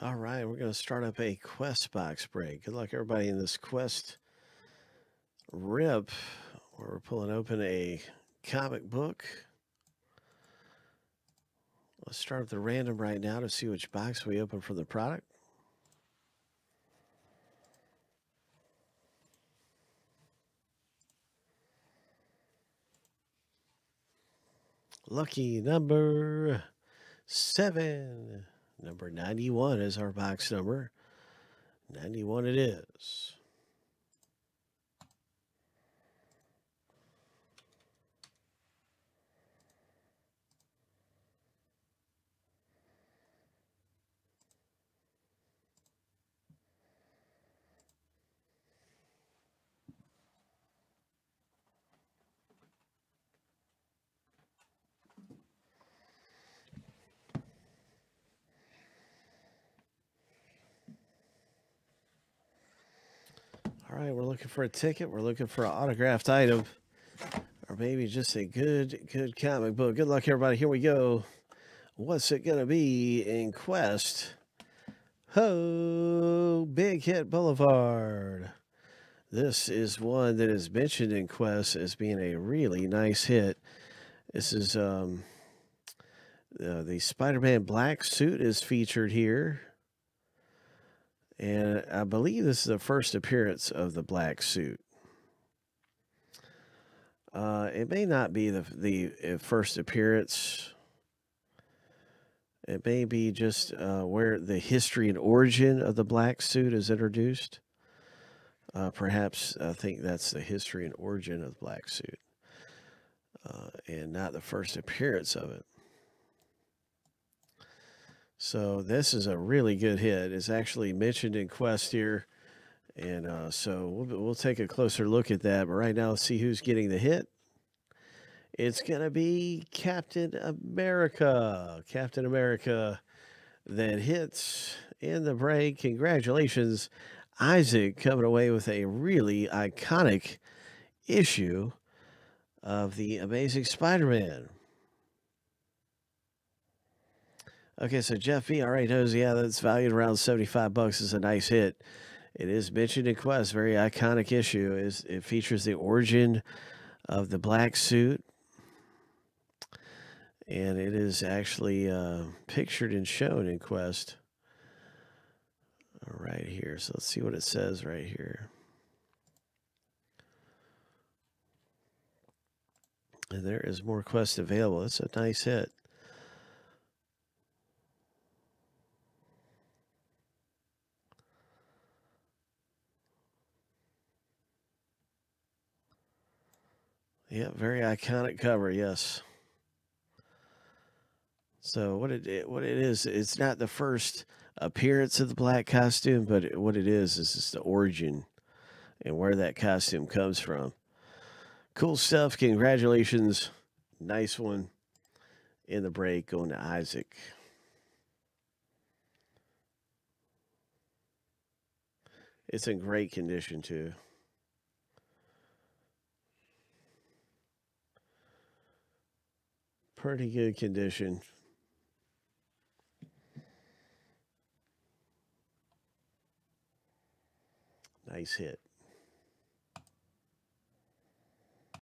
All right, we're going to start up a quest box break. Good luck, everybody, in this quest rip we're pulling open a comic book. Let's start with the random right now to see which box we open for the product. Lucky number seven. Number 91 is our box number. 91 it is. Right, we're looking for a ticket. We're looking for an autographed item. Or maybe just a good, good comic book. Good luck, everybody. Here we go. What's it going to be in Quest? Ho, Big Hit Boulevard. This is one that is mentioned in Quest as being a really nice hit. This is um, uh, the Spider-Man black suit is featured here. And I believe this is the first appearance of the black suit. Uh, it may not be the the uh, first appearance. It may be just uh, where the history and origin of the black suit is introduced. Uh, perhaps I think that's the history and origin of the black suit, uh, and not the first appearance of it. So this is a really good hit. It's actually mentioned in Quest here. And uh, so we'll, we'll take a closer look at that. But right now, let's see who's getting the hit. It's going to be Captain America. Captain America that hits in the break. Congratulations, Isaac, coming away with a really iconic issue of the Amazing Spider-Man. Okay, so Jeff B already knows, yeah, that's valued around 75 bucks is a nice hit. It is mentioned in Quest, very iconic issue. Is it features the origin of the black suit. And it is actually uh, pictured and shown in Quest right here. So let's see what it says right here. And there is more Quest available. It's a nice hit. Yeah, very iconic cover. Yes. So what it what it is, it's not the first appearance of the black costume, but what it is is just the origin and where that costume comes from. Cool stuff. Congratulations. Nice one in the break going to Isaac. It's in great condition too. Pretty good condition. Nice hit.